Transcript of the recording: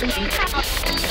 Life